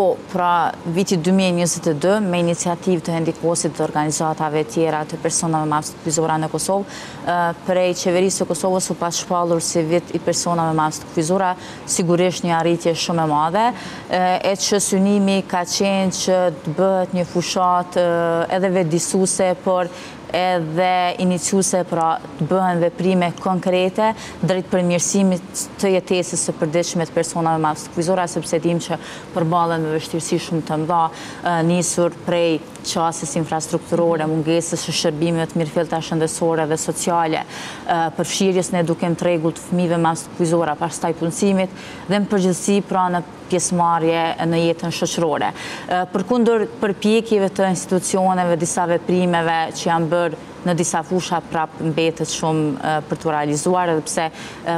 Po, pra, viti dy mijë e njëzet e dy, me iniciativë të Hendikosit dhe organizatave tjera të personave me aftësi të kufizuara në Kosovë, prej qeverisë së Kosovës u pas shpallur si vit i personave me aftësi të kufizuara, sigurisht një arritje shumë e madhe, e që synimi ka qenë që të bëhet një fushatë edhe vetëdijësuese për edhe iniciuese pra të bëhen veprime konkrete drejt përmirësimit të jetesës së përditshme të personave me aftësi të kufizuara sepse dimë që përballen me vështirësi shumë të mëdha nisur prej qasjes infrastrukturore, mungesës së shërbimeve të mirëfillta shëndetësore dhe sociale, përfshirjes në edukim të rregullt të fëmijëve me aftësi të kufizuara, pastaj punësimit dhe në përgjithësi pra në pjesëmarrje në jetën shoqërore. Përkundër përpjekjeve të institucioneve, disa veprimeve që janë bërë në disa fusha prapë mbetet shumë për t'u realizuar, edhe pse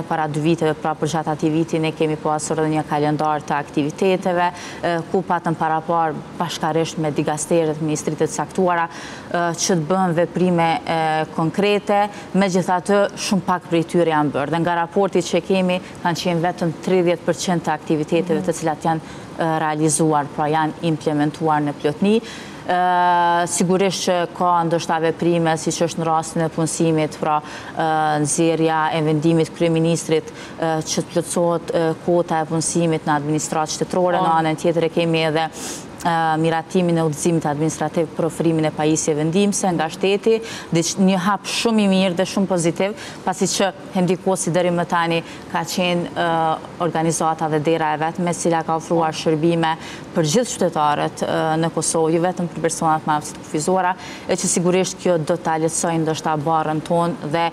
para dy viteve, pra përgjatë atij viti, ne kemi pasur edhe një kalendar të aktiviteteve, ku patëm paraparë bashkarisht me dikasteret, ministritë e caktuara, që të bëhen veprime konkrete, megjithatë shumë pak prej tyre janë bërë. Dhe nga raporti që kemi, kanë qenë vetëm tridhjetë për qind të aktiviteteve të cilat janë realizuar, pra janë implementuar në plotni. Sigurisht që ka ndoshta veprime, siç është në rastin e punësimit, pra nxjerrja e vendimit kryeministrit që të plotësohet kota e punësimit në administratë shtetërore, në anën tjetër e kemi edhe miratimin e udhëzimit administrativ për ofrimin e pajisjeve ndihmëse nga shteti, një hap shumë i mirë dhe shumë pozitiv, pasi që Hendikosi deri më tani ka qenë organizata dhe dera e vetme e cila ka ofruar shërbime për gjithë qytetarët në Kosovë, jo vetëm për personat me aftësi të kufizuara, e që sigurisht kjo do ta lehtësojë ndoshta barrën tonë dhe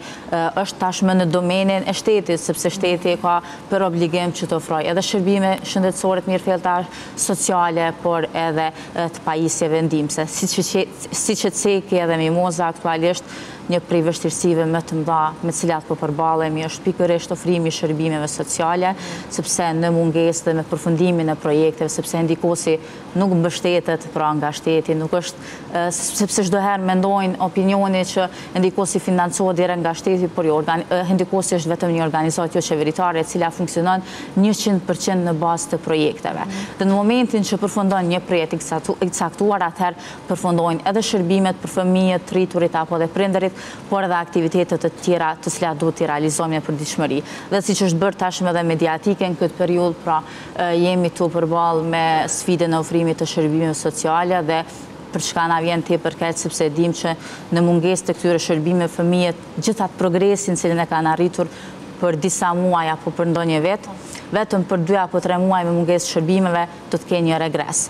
është tashmë në domenin e shtetit, sepse shteti e ka për obligim që të ofrojë edhe shërbime shëndetësore të mirëfillta, sociale, por edhe të pajisjeve ndihmëse, siç e ceku edhe Mimoza aktualisht, Një prej vështirësive më të mëdha me të cilat po përballemi është pikërisht ofrimi i shërbimeve sociale, sepse në mungesë dhe me përfundimin e projekteve, sepse Hendikosi nuk mbështetet pra nga shteti, nuk është, sepse çdo herë mendojnë opinioni që Hendikosi financohet direkt nga shteti, por jo, Hendikosi është vetëm një organizatë joqeveritare e cila funksionon njëqind për qind në bazë të projekteve. Dhe në momentin që përfundon një projekt i caktuar, atëherë përfundojnë edhe shërbimet për fëmijët, të rriturit apo dhe prindërit, por edhe aktivitete të tjera të cilat duhet t'i realizojmë me përditshmëri. Dhe siç është bërë tashmë edhe mediatike në këtë periudhë, pra jemi tu përballë me sfidën e ofrimit të shërbimeve sociale dhe për çka na vjen tepër keq sepse e dimë që në mungesë të këtyre shërbimeve fëmijët gjithë atë progresin të cilin e kanë arritur për disa muaj apo për ndonjë vit, vetëm për dy apo tre muaj me mungesë të shërbimeve do të kenë një regres.